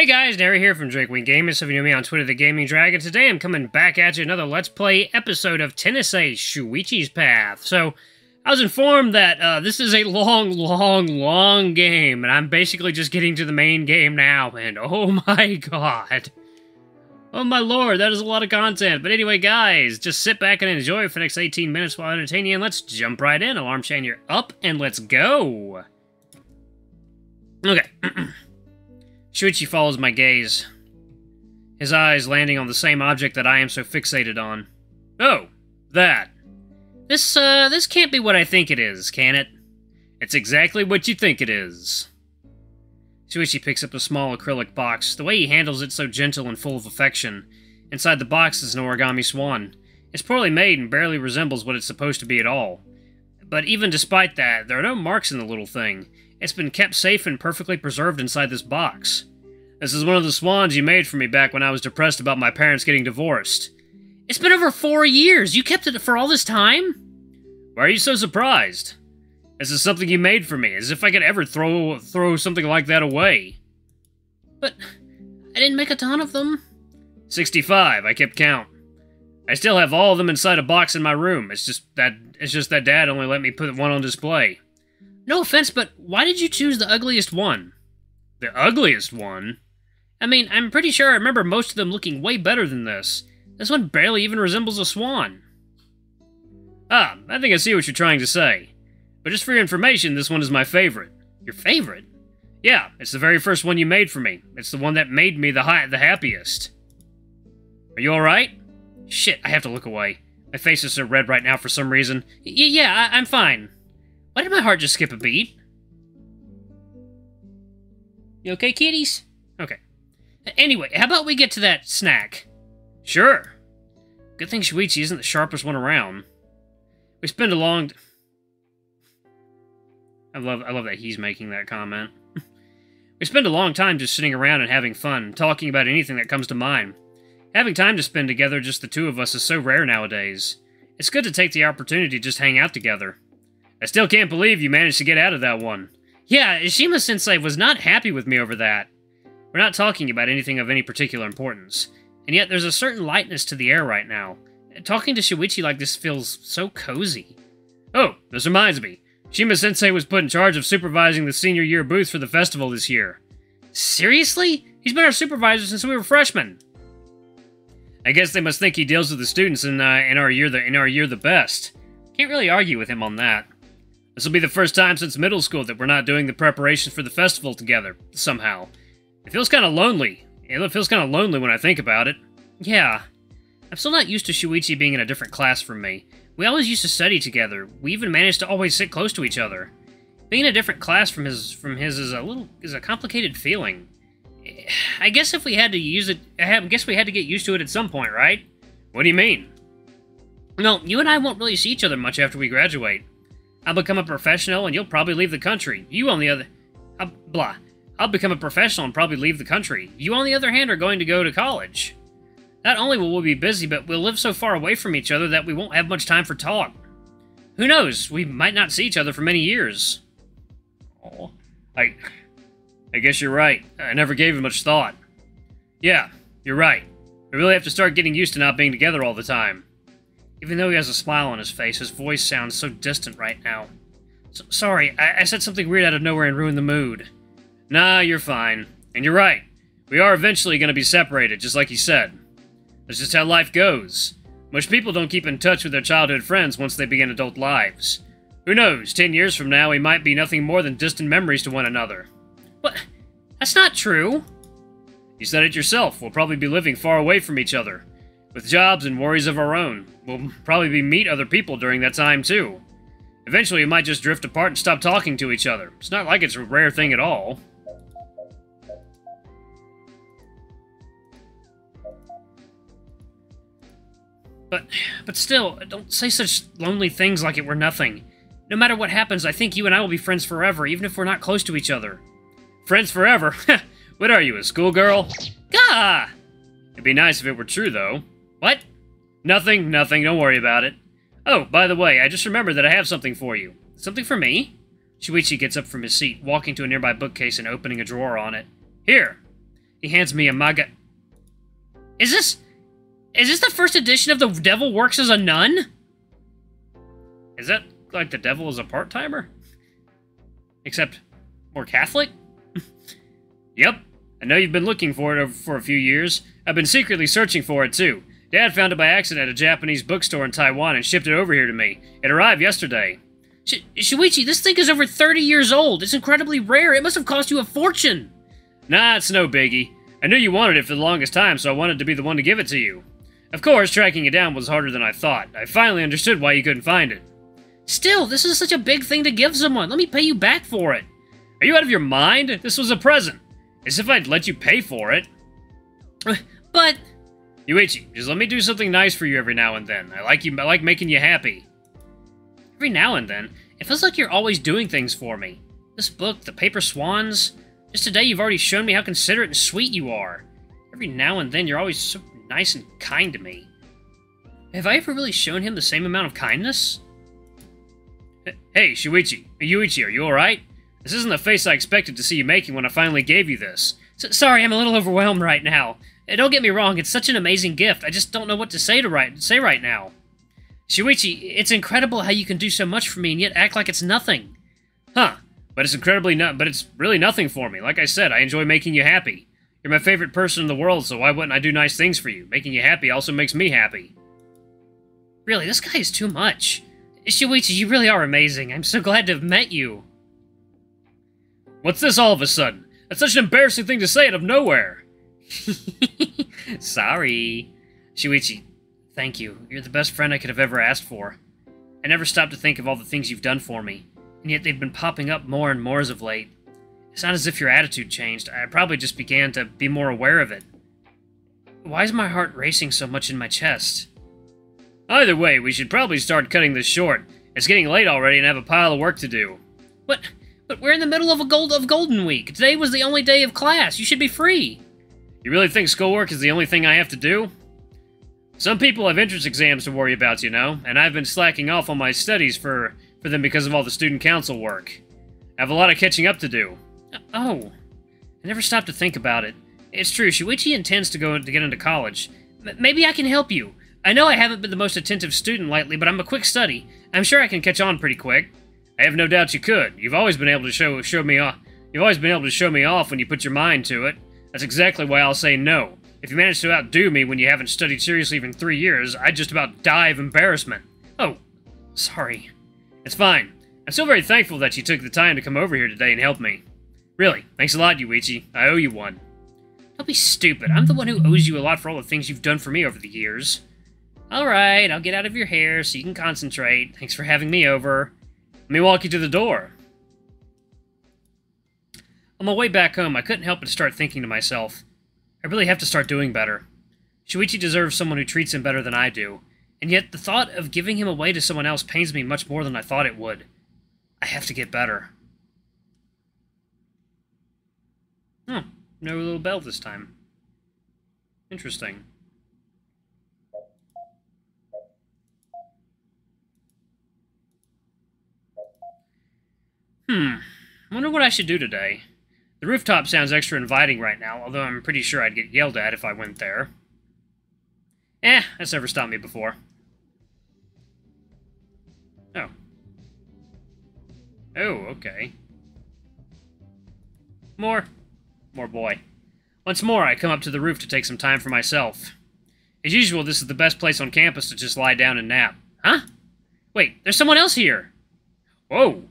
Hey guys, Nary here from Drakewing Gaming. So if you know me on Twitter, the Gaming Dragon. Today I'm coming back at you another Let's Play episode of Tennis Ace Shuichi's Path. So I was informed that uh, this is a long, long, long game, and I'm basically just getting to the main game now. And oh my god. Oh my lord, that is a lot of content. But anyway, guys, just sit back and enjoy for the next 18 minutes while entertaining you, and let's jump right in. Alarm chain, you're up, and let's go. Okay. Shuichi follows my gaze, his eyes landing on the same object that I am so fixated on. Oh, that. This, uh, this can't be what I think it is, can it? It's exactly what you think it is. Shuichi picks up a small acrylic box. The way he handles it so gentle and full of affection. Inside the box is an origami swan. It's poorly made and barely resembles what it's supposed to be at all. But even despite that, there are no marks in the little thing. It's been kept safe and perfectly preserved inside this box. This is one of the swans you made for me back when I was depressed about my parents getting divorced. It's been over four years. You kept it for all this time? Why are you so surprised? This is something you made for me, as if I could ever throw throw something like that away. But I didn't make a ton of them. 65, I kept count. I still have all of them inside a box in my room. It's just that it's just that dad only let me put one on display. No offense, but why did you choose the ugliest one? The ugliest one? I mean, I'm pretty sure I remember most of them looking way better than this. This one barely even resembles a swan. Ah, I think I see what you're trying to say. But just for your information, this one is my favorite. Your favorite? Yeah, it's the very first one you made for me. It's the one that made me the high, the happiest. Are you alright? Shit, I have to look away. My face is so red right now for some reason. Y yeah, I I'm fine. Why did my heart just skip a beat? You okay, kitties? Okay. Anyway, how about we get to that snack? Sure. Good thing Shuichi isn't the sharpest one around. We spend a long... I love, I love that he's making that comment. we spend a long time just sitting around and having fun, talking about anything that comes to mind. Having time to spend together, just the two of us, is so rare nowadays. It's good to take the opportunity to just hang out together. I still can't believe you managed to get out of that one. Yeah, Ishima Sensei was not happy with me over that. We're not talking about anything of any particular importance, and yet there's a certain lightness to the air right now. Talking to Shuichi like this feels so cozy. Oh, this reminds me. Shima Sensei was put in charge of supervising the senior year booth for the festival this year. Seriously? He's been our supervisor since we were freshmen. I guess they must think he deals with the students in, uh, in our year the in our year the best. Can't really argue with him on that. This will be the first time since middle school that we're not doing the preparations for the festival together, somehow. It feels kind of lonely. It feels kind of lonely when I think about it. Yeah. I'm still not used to Shuichi being in a different class from me. We always used to study together. We even managed to always sit close to each other. Being in a different class from his from his is a little is a complicated feeling. I guess if we had to use it, I guess we had to get used to it at some point, right? What do you mean? No, you and I won't really see each other much after we graduate. I'll become a professional and you'll probably leave the country. You, on the other... Uh, blah. I'll become a professional and probably leave the country. You, on the other hand, are going to go to college. Not only will we be busy, but we'll live so far away from each other that we won't have much time for talk. Who knows? We might not see each other for many years. Oh, I... I guess you're right. I never gave it much thought. Yeah, you're right. We really have to start getting used to not being together all the time. Even though he has a smile on his face, his voice sounds so distant right now. So, sorry, I, I said something weird out of nowhere and ruined the mood. Nah, you're fine. And you're right. We are eventually going to be separated, just like he said. That's just how life goes. Most people don't keep in touch with their childhood friends once they begin adult lives. Who knows, ten years from now we might be nothing more than distant memories to one another. What? That's not true. You said it yourself. We'll probably be living far away from each other. With jobs and worries of our own, we'll probably be meet other people during that time too. Eventually, we might just drift apart and stop talking to each other. It's not like it's a rare thing at all. But, but still, don't say such lonely things like it were nothing. No matter what happens, I think you and I will be friends forever, even if we're not close to each other. Friends forever? what are you, a schoolgirl? Gah! It'd be nice if it were true, though. What? Nothing, nothing, don't worry about it. Oh, by the way, I just remembered that I have something for you. Something for me? Shuichi gets up from his seat, walking to a nearby bookcase and opening a drawer on it. Here! He hands me a manga. Is this. Is this the first edition of The Devil Works as a Nun? Is that like the devil is a part timer? Except more Catholic? yep. I know you've been looking for it for a few years. I've been secretly searching for it too. Dad found it by accident at a Japanese bookstore in Taiwan and shipped it over here to me. It arrived yesterday. Sh- Shuichi, this thing is over 30 years old. It's incredibly rare. It must have cost you a fortune. Nah, it's no biggie. I knew you wanted it for the longest time, so I wanted to be the one to give it to you. Of course, tracking it down was harder than I thought. I finally understood why you couldn't find it. Still, this is such a big thing to give someone. Let me pay you back for it. Are you out of your mind? This was a present. As if I'd let you pay for it. But... Yuichi, just let me do something nice for you every now and then. I like you. I like making you happy. Every now and then, it feels like you're always doing things for me. This book, the paper swans. Just today, you've already shown me how considerate and sweet you are. Every now and then, you're always so nice and kind to me. Have I ever really shown him the same amount of kindness? Hey, Shuichi. Yuichi, are you alright? This isn't the face I expected to see you making when I finally gave you this. S sorry, I'm a little overwhelmed right now. Uh, don't get me wrong, it's such an amazing gift. I just don't know what to say to right say right now. Shuichi, it's incredible how you can do so much for me and yet act like it's nothing. Huh. But it's incredibly no but it's really nothing for me. Like I said, I enjoy making you happy. You're my favorite person in the world, so why wouldn't I do nice things for you? Making you happy also makes me happy. Really, this guy is too much. Shuichi, you really are amazing. I'm so glad to have met you. What's this all of a sudden? That's such an embarrassing thing to say out of nowhere. Sorry. Shuichi, thank you. You're the best friend I could have ever asked for. I never stopped to think of all the things you've done for me, and yet they've been popping up more and more as of late. It's not as if your attitude changed. I probably just began to be more aware of it. Why is my heart racing so much in my chest? Either way, we should probably start cutting this short. It's getting late already and I have a pile of work to do. But, but we're in the middle of a gold of Golden Week. Today was the only day of class. You should be free. You really think schoolwork is the only thing I have to do? Some people have entrance exams to worry about, you know, and I've been slacking off on my studies for, for them because of all the student council work. I have a lot of catching up to do. Oh. I never stopped to think about it. It's true, Shuichi intends to go to get into college. M maybe I can help you. I know I haven't been the most attentive student lately, but I'm a quick study. I'm sure I can catch on pretty quick. I have no doubt you could. You've always been able to show show me off. You've always been able to show me off when you put your mind to it. That's exactly why I'll say no. If you manage to outdo me when you haven't studied seriously even three years, I'd just about die of embarrassment. Oh, sorry. It's fine. I'm still very thankful that you took the time to come over here today and help me. Really, thanks a lot, Yuichi. I owe you one. Don't be stupid. I'm the one who owes you a lot for all the things you've done for me over the years. Alright, I'll get out of your hair so you can concentrate. Thanks for having me over. Let me walk you to the door. On my way back home, I couldn't help but start thinking to myself, I really have to start doing better. Shuichi deserves someone who treats him better than I do, and yet the thought of giving him away to someone else pains me much more than I thought it would. I have to get better. Hmm, no little bell this time. Interesting. Hmm, wonder what I should do today. The rooftop sounds extra inviting right now, although I'm pretty sure I'd get yelled at if I went there. Eh, that's never stopped me before. Oh. Oh, okay. More. More boy. Once more, I come up to the roof to take some time for myself. As usual, this is the best place on campus to just lie down and nap. Huh? Wait, there's someone else here! Whoa!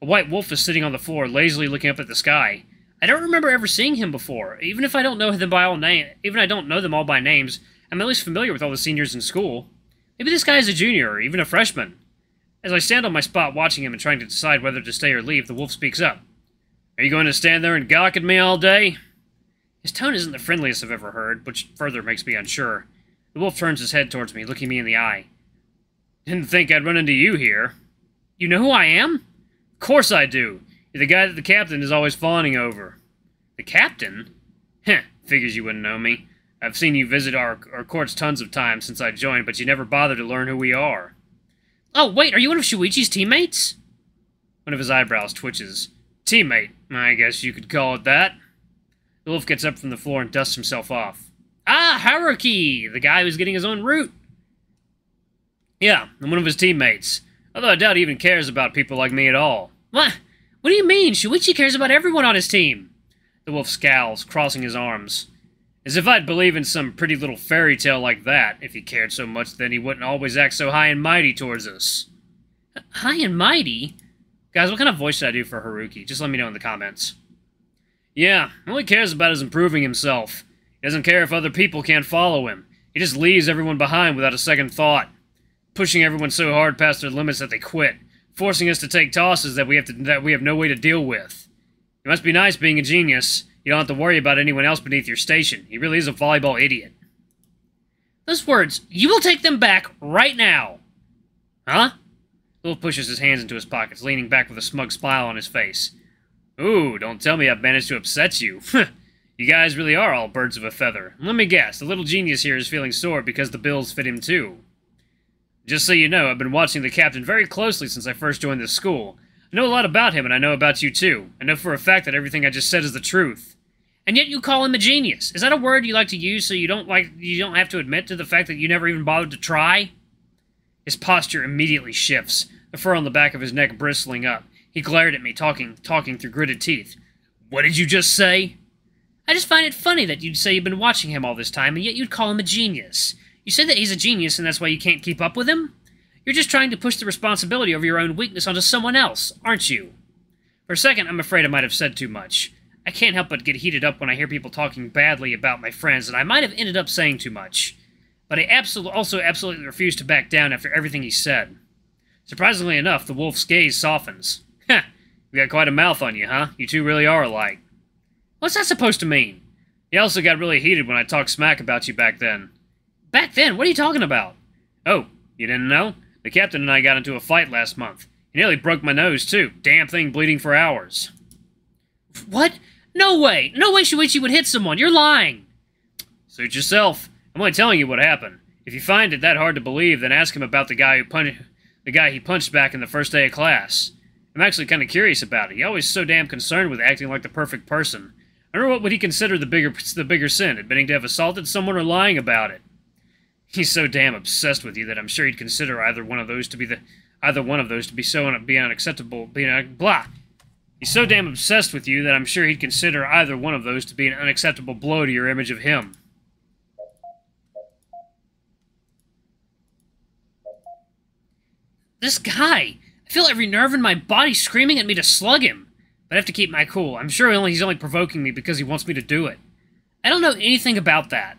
A white wolf is sitting on the floor, lazily looking up at the sky. I don't remember ever seeing him before. Even if I don't know them by all name, even I don't know them all by names, I'm at least familiar with all the seniors in school. Maybe this guy is a junior or even a freshman. As I stand on my spot watching him and trying to decide whether to stay or leave, the wolf speaks up. Are you going to stand there and gawk at me all day? His tone isn't the friendliest I've ever heard, which further makes me unsure. The wolf turns his head towards me, looking me in the eye. Didn't think I'd run into you here. You know who I am? Of course I do. The guy that the captain is always fawning over. The captain? Heh, figures you wouldn't know me. I've seen you visit our, our courts tons of times since I joined, but you never bother to learn who we are. Oh, wait, are you one of Shuichi's teammates? One of his eyebrows twitches. Teammate, I guess you could call it that. The wolf gets up from the floor and dusts himself off. Ah, Haruki! The guy who's getting his own route. Yeah, I'm one of his teammates. Although I doubt he even cares about people like me at all. What? What do you mean? Shuichi cares about everyone on his team. The wolf scowls, crossing his arms. As if I'd believe in some pretty little fairy tale like that. If he cared so much, then he wouldn't always act so high and mighty towards us. High and mighty? Guys, what kind of voice should I do for Haruki? Just let me know in the comments. Yeah, all he cares about is improving himself. He doesn't care if other people can't follow him. He just leaves everyone behind without a second thought. Pushing everyone so hard past their limits that they quit. Forcing us to take tosses that we have to, that we have no way to deal with. It must be nice being a genius. You don't have to worry about anyone else beneath your station. He really is a volleyball idiot. Those words, you will take them back right now. Huh? Wolf pushes his hands into his pockets, leaning back with a smug smile on his face. Ooh, don't tell me I've managed to upset you. you guys really are all birds of a feather. Let me guess, the little genius here is feeling sore because the bills fit him too. Just so you know, I've been watching the captain very closely since I first joined this school. I know a lot about him, and I know about you too. I know for a fact that everything I just said is the truth. And yet you call him a genius. Is that a word you like to use so you don't like you don't have to admit to the fact that you never even bothered to try? His posture immediately shifts, the fur on the back of his neck bristling up. He glared at me, talking talking through gritted teeth. What did you just say? I just find it funny that you'd say you've been watching him all this time, and yet you'd call him a genius. You say that he's a genius, and that's why you can't keep up with him? You're just trying to push the responsibility of your own weakness onto someone else, aren't you? For a second, I'm afraid I might have said too much. I can't help but get heated up when I hear people talking badly about my friends, and I might have ended up saying too much. But I absolutely, also absolutely refuse to back down after everything he said. Surprisingly enough, the wolf's gaze softens. Heh, you got quite a mouth on you, huh? You two really are alike. What's that supposed to mean? He also got really heated when I talked smack about you back then. Back then? What are you talking about? Oh, you didn't know? The captain and I got into a fight last month. He nearly broke my nose, too. Damn thing bleeding for hours. What? No way! No way Shuichi would hit someone! You're lying! Suit yourself. I'm only telling you what happened. If you find it that hard to believe, then ask him about the guy who punched the guy he punched back in the first day of class. I'm actually kind of curious about it. He always so damn concerned with acting like the perfect person. I wonder what would he consider the bigger the bigger sin, admitting to have assaulted someone or lying about it. He's so damn obsessed with you that I'm sure he'd consider either one of those to be the either one of those to be so un, be unacceptable. Be un, blah. He's so damn obsessed with you that I'm sure he'd consider either one of those to be an unacceptable blow to your image of him. This guy! I feel every nerve in my body screaming at me to slug him. But I have to keep my cool. I'm sure he's only provoking me because he wants me to do it. I don't know anything about that.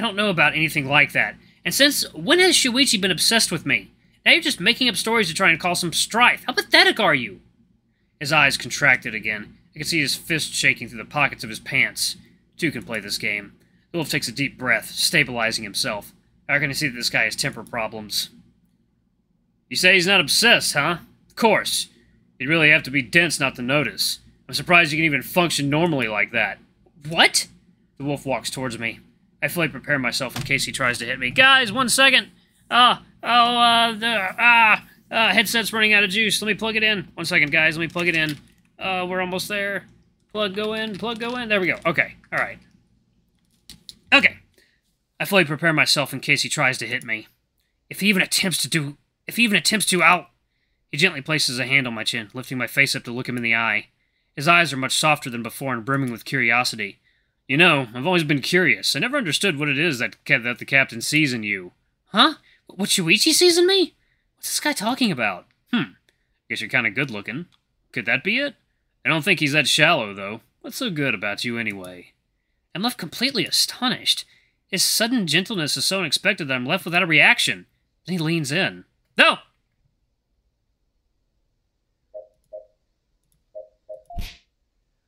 I don't know about anything like that. And since when has Shuichi been obsessed with me? Now you're just making up stories to try and cause some strife. How pathetic are you? His eyes contracted again. I could see his fist shaking through the pockets of his pants. Two can play this game. The wolf takes a deep breath, stabilizing himself. How can I see that this guy has temper problems? You say he's not obsessed, huh? Of course. You'd really have to be dense not to notice. I'm surprised you can even function normally like that. What? The wolf walks towards me. I fully prepare myself in case he tries to hit me. Guys, one second. Uh, oh, uh, the, ah, uh, headset's running out of juice. Let me plug it in. One second, guys. Let me plug it in. Uh, we're almost there. Plug go in, plug go in. There we go. Okay, all right. Okay. I fully prepare myself in case he tries to hit me. If he even attempts to do, if he even attempts to, I'll... He gently places a hand on my chin, lifting my face up to look him in the eye. His eyes are much softer than before and brimming with curiosity. You know, I've always been curious. I never understood what it is that that the captain sees in you. Huh? What Shuichi sees in me? What's this guy talking about? Hmm. Guess you're kind of good looking. Could that be it? I don't think he's that shallow, though. What's so good about you, anyway? I'm left completely astonished. His sudden gentleness is so unexpected that I'm left without a reaction. Then he leans in. No!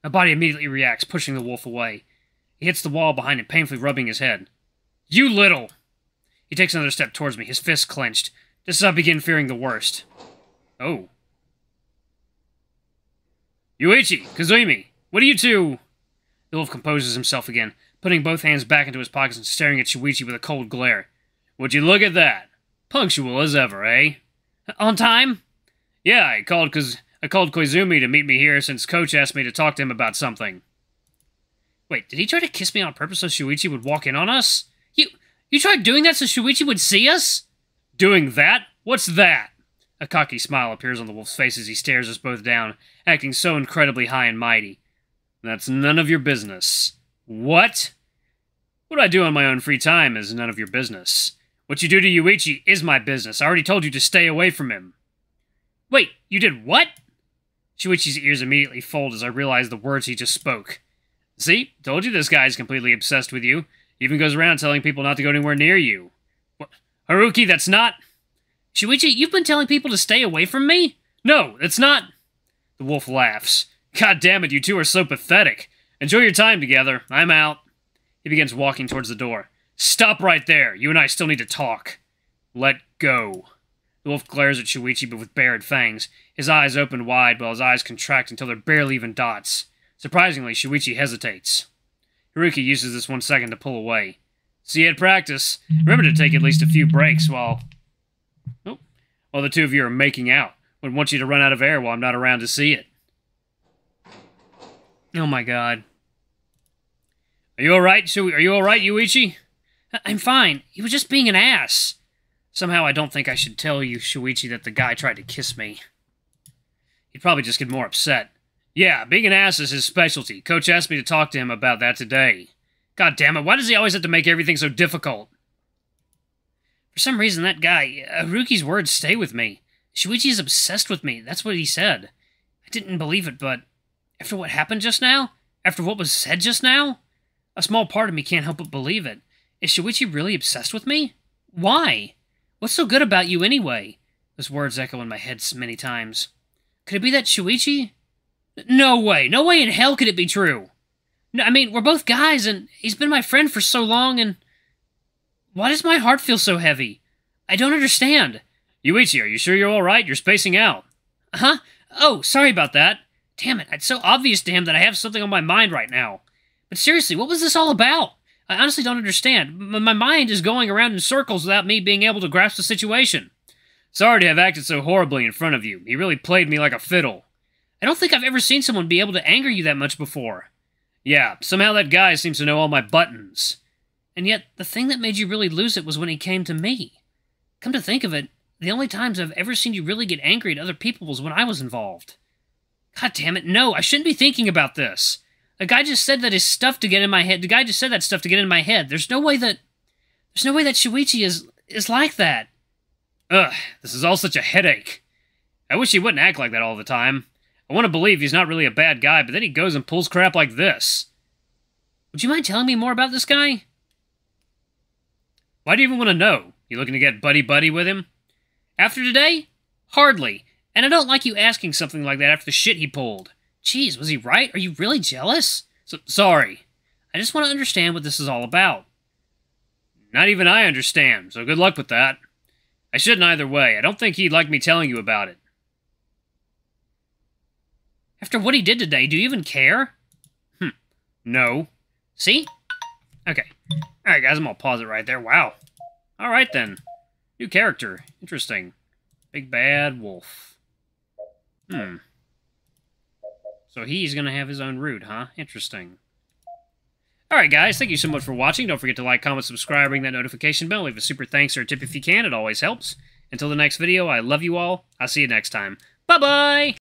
My body immediately reacts, pushing the wolf away. He hits the wall behind him, painfully rubbing his head. You little! He takes another step towards me, his fists clenched, just as I begin fearing the worst. Oh. Yuichi, Kazumi, what are you two? The wolf composes himself again, putting both hands back into his pockets and staring at Shuichi with a cold glare. Would you look at that? Punctual as ever, eh? On time? Yeah, I called cause I called Koizumi to meet me here since Coach asked me to talk to him about something. Wait, did he try to kiss me on purpose so Shuichi would walk in on us? You you tried doing that so Shuichi would see us? Doing that? What's that? A cocky smile appears on the wolf's face as he stares us both down, acting so incredibly high and mighty. That's none of your business. What? What I do on my own free time is none of your business. What you do to Yuichi is my business. I already told you to stay away from him. Wait, you did what? Shuichi's ears immediately fold as I realize the words he just spoke. See? Told you this guy's completely obsessed with you. Even goes around telling people not to go anywhere near you. What? Haruki, that's not... Shuichi, you've been telling people to stay away from me? No, that's not... The wolf laughs. God damn it, you two are so pathetic. Enjoy your time together. I'm out. He begins walking towards the door. Stop right there. You and I still need to talk. Let go. The wolf glares at Shuichi, but with bared fangs. His eyes open wide, while his eyes contract until they're barely even dots. Surprisingly, Shuichi hesitates. Haruki uses this one second to pull away. See you at practice. Remember to take at least a few breaks while... Oh, while the two of you are making out. Wouldn't want you to run out of air while I'm not around to see it. Oh my god. Are you alright, Shui? Are you alright, Yuichi? I'm fine. He was just being an ass. Somehow I don't think I should tell you, Shuichi, that the guy tried to kiss me. He'd probably just get more upset. Yeah, being an ass is his specialty. Coach asked me to talk to him about that today. God damn it, why does he always have to make everything so difficult? For some reason, that guy, uh, Haruki's words stay with me. Shuichi's obsessed with me. That's what he said. I didn't believe it, but after what happened just now? After what was said just now? A small part of me can't help but believe it. Is Shuichi really obsessed with me? Why? What's so good about you anyway? Those words echo in my head many times. Could it be that Shuichi? No way. No way in hell could it be true. No, I mean, we're both guys, and he's been my friend for so long, and... Why does my heart feel so heavy? I don't understand. Yuichi, are you sure you're alright? You're spacing out. Huh? Oh, sorry about that. Damn it, it's so obvious to him that I have something on my mind right now. But seriously, what was this all about? I honestly don't understand. M my mind is going around in circles without me being able to grasp the situation. Sorry to have acted so horribly in front of you. He really played me like a fiddle. I don't think I've ever seen someone be able to anger you that much before. Yeah, somehow that guy seems to know all my buttons. And yet, the thing that made you really lose it was when he came to me. Come to think of it, the only times I've ever seen you really get angry at other people was when I was involved. God damn it, no, I shouldn't be thinking about this. The guy just said that his stuff to get in my head. The guy just said that stuff to get in my head. There's no way that... There's no way that Shuichi is, is like that. Ugh, this is all such a headache. I wish he wouldn't act like that all the time. I want to believe he's not really a bad guy, but then he goes and pulls crap like this. Would you mind telling me more about this guy? Why do you even want to know? You looking to get buddy-buddy with him? After today? Hardly. And I don't like you asking something like that after the shit he pulled. Geez, was he right? Are you really jealous? So, sorry. I just want to understand what this is all about. Not even I understand, so good luck with that. I shouldn't either way. I don't think he'd like me telling you about it. After what he did today, do you even care? Hmm. No. See? Okay. Alright, guys, I'm gonna pause it right there. Wow. Alright, then. New character. Interesting. Big bad wolf. Hmm. So he's to have his own route, huh? Interesting. Alright guys, thank you so much for watching. Don't forget to like, comment, subscribe, ring that notification bell. Leave a super thanks or a tip if you can. It always helps. Until the next video, I love you all. I'll see you next time. Bye-bye!